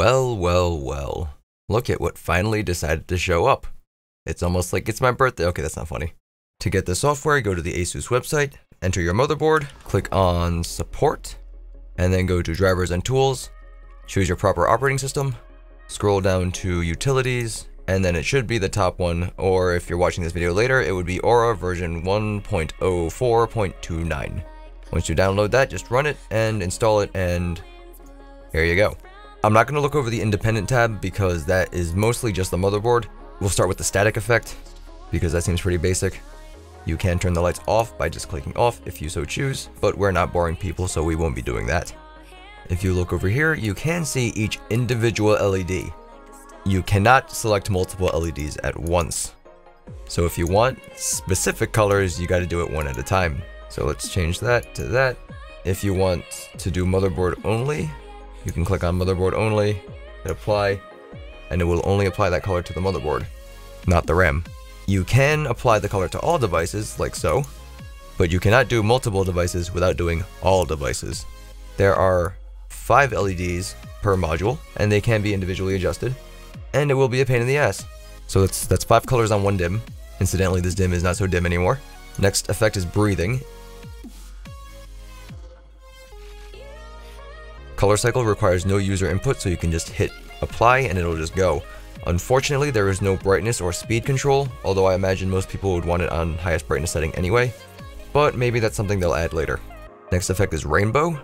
Well, well, well. Look at what finally decided to show up. It's almost like it's my birthday. Okay, that's not funny. To get the software, go to the ASUS website, enter your motherboard, click on support, and then go to drivers and tools, choose your proper operating system, scroll down to utilities, and then it should be the top one, or if you're watching this video later, it would be Aura version 1.04.29. Once you download that, just run it and install it, and here you go. I'm not going to look over the independent tab because that is mostly just the motherboard. We'll start with the static effect because that seems pretty basic. You can turn the lights off by just clicking off if you so choose, but we're not boring people so we won't be doing that. If you look over here, you can see each individual LED. You cannot select multiple LEDs at once. So if you want specific colors, you gotta do it one at a time. So let's change that to that. If you want to do motherboard only, you can click on motherboard only, hit apply, and it will only apply that color to the motherboard, not the RAM. You can apply the color to all devices, like so, but you cannot do multiple devices without doing all devices. There are 5 LEDs per module, and they can be individually adjusted, and it will be a pain in the ass. So that's, that's 5 colors on one DIMM. Incidentally, this DIMM is not so dim anymore. Next effect is breathing. Color cycle requires no user input, so you can just hit apply and it'll just go. Unfortunately, there is no brightness or speed control, although I imagine most people would want it on highest brightness setting anyway, but maybe that's something they'll add later. Next effect is Rainbow.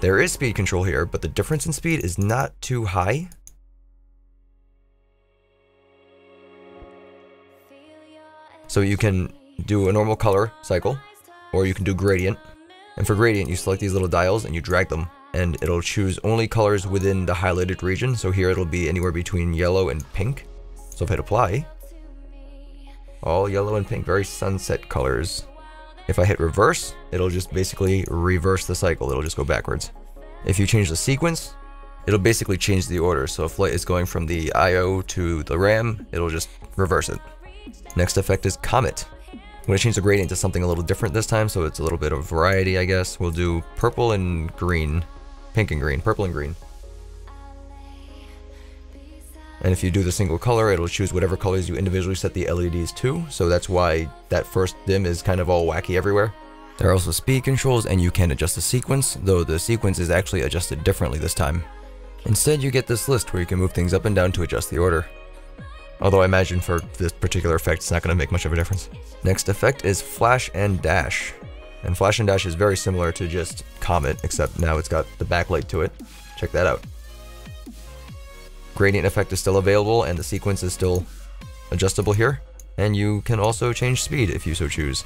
There is speed control here, but the difference in speed is not too high. So you can do a normal color cycle, or you can do gradient. And for gradient, you select these little dials and you drag them and it'll choose only colors within the highlighted region. So here it'll be anywhere between yellow and pink. So if I hit apply, all yellow and pink, very sunset colors. If I hit reverse, it'll just basically reverse the cycle. It'll just go backwards. If you change the sequence, it'll basically change the order. So if light is going from the IO to the RAM, it'll just reverse it. Next effect is Comet. I'm going to change the gradient to something a little different this time, so it's a little bit of variety, I guess. We'll do purple and green. Pink and green, purple and green. And if you do the single color, it'll choose whatever colors you individually set the LEDs to, so that's why that first DIMM is kind of all wacky everywhere. There are also speed controls and you can adjust the sequence, though the sequence is actually adjusted differently this time. Instead, you get this list where you can move things up and down to adjust the order. Although I imagine for this particular effect, it's not going to make much of a difference. Next effect is Flash and Dash. And Flash and Dash is very similar to just Comet, except now it's got the backlight to it. Check that out. Gradient effect is still available and the sequence is still adjustable here. And you can also change speed if you so choose.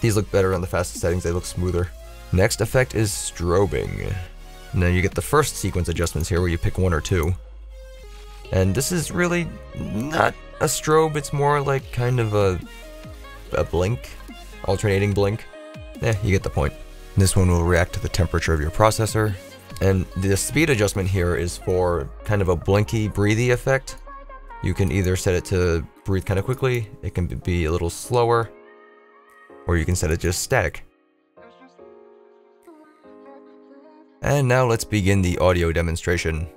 These look better on the fastest settings, they look smoother. Next effect is strobing. Now you get the first sequence adjustments here where you pick one or two. And this is really not a strobe, it's more like kind of a a blink, alternating blink. Yeah, you get the point. This one will react to the temperature of your processor. And the speed adjustment here is for kind of a blinky, breathy effect. You can either set it to breathe kind of quickly, it can be a little slower, or you can set it just static. And now let's begin the audio demonstration.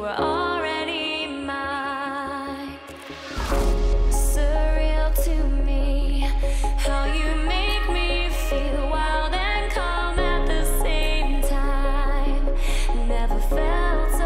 Were already mine. Surreal to me how you make me feel wild and calm at the same time. Never felt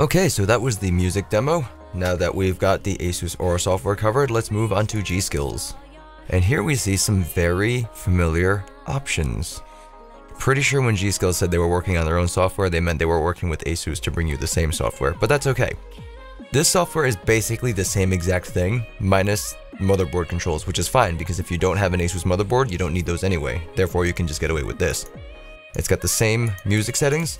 Okay, so that was the music demo. Now that we've got the Asus Aura software covered, let's move on to G-Skills. And here we see some very familiar options. Pretty sure when G-Skills said they were working on their own software, they meant they were working with Asus to bring you the same software, but that's okay. This software is basically the same exact thing, minus motherboard controls, which is fine because if you don't have an Asus motherboard, you don't need those anyway. Therefore, you can just get away with this. It's got the same music settings,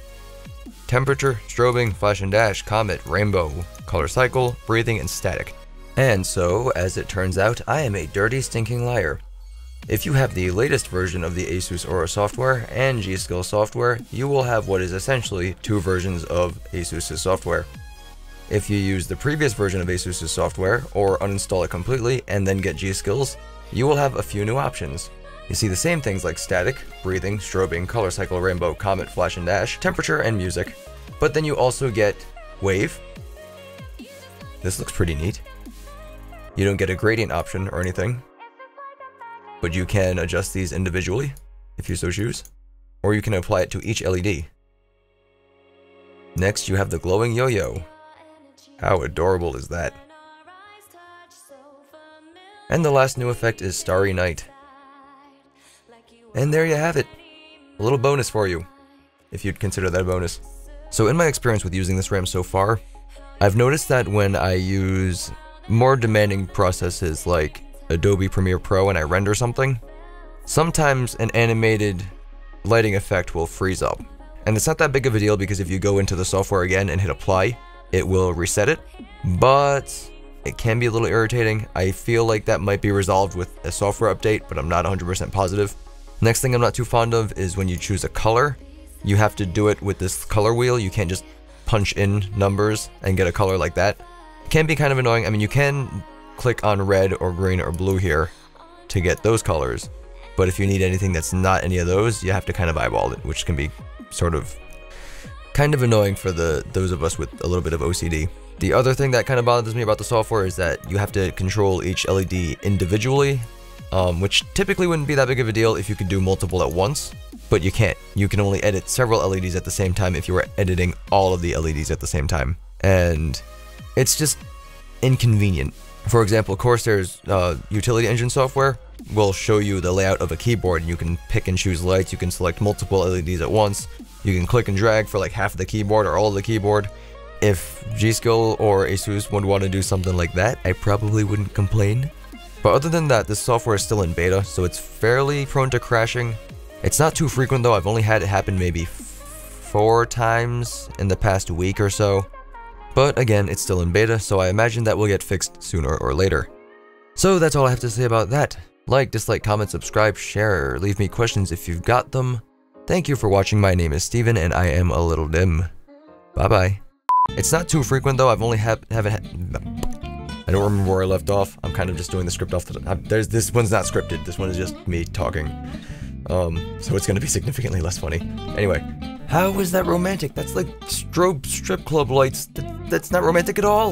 temperature, strobing, flash and dash, comet, rainbow, color cycle, breathing, and static. And so, as it turns out, I am a dirty stinking liar. If you have the latest version of the Asus Aura software and G-Skill software, you will have what is essentially two versions of Asus' software. If you use the previous version of Asus' software, or uninstall it completely and then get G-Skills, you will have a few new options. You see the same things like static, breathing, strobing, color cycle, rainbow, comet, flash and dash, temperature, and music. But then you also get wave. This looks pretty neat. You don't get a gradient option or anything, but you can adjust these individually if you so choose, or you can apply it to each LED. Next, you have the glowing yo-yo. How adorable is that? And the last new effect is Starry Night. And there you have it. A little bonus for you, if you'd consider that a bonus. So in my experience with using this RAM so far, I've noticed that when I use more demanding processes like Adobe Premiere Pro and I render something, sometimes an animated lighting effect will freeze up. And it's not that big of a deal because if you go into the software again and hit apply, it will reset it, but it can be a little irritating. I feel like that might be resolved with a software update, but I'm not 100% positive. Next thing I'm not too fond of is when you choose a color, you have to do it with this color wheel. You can't just punch in numbers and get a color like that. It can be kind of annoying. I mean, you can click on red or green or blue here to get those colors, but if you need anything that's not any of those, you have to kind of eyeball it, which can be sort of kind of annoying for the those of us with a little bit of OCD. The other thing that kind of bothers me about the software is that you have to control each LED individually, um, which typically wouldn't be that big of a deal if you could do multiple at once, but you can't. You can only edit several LEDs at the same time if you were editing all of the LEDs at the same time, and it's just inconvenient. For example, Corsair's uh, utility engine software will show you the layout of a keyboard. And you can pick and choose lights, you can select multiple LEDs at once, you can click and drag for like half of the keyboard or all of the keyboard. If G-Skill or Asus would want to do something like that, I probably wouldn't complain. But other than that, this software is still in beta, so it's fairly prone to crashing. It's not too frequent though, I've only had it happen maybe four times in the past week or so. But again, it's still in beta, so I imagine that will get fixed sooner or later. So that's all I have to say about that. Like, dislike, comment, subscribe, share, leave me questions if you've got them. Thank you for watching. My name is Steven and I am a little dim. Bye bye. It's not too frequent though. I've only have haven't. Ha- I don't remember where I left off. I'm kind of just doing the script off the. I, there's this one's not scripted. This one is just me talking. Um, so it's gonna be significantly less funny. Anyway, how is that romantic? That's like strobe strip club lights. That, that's not romantic at all.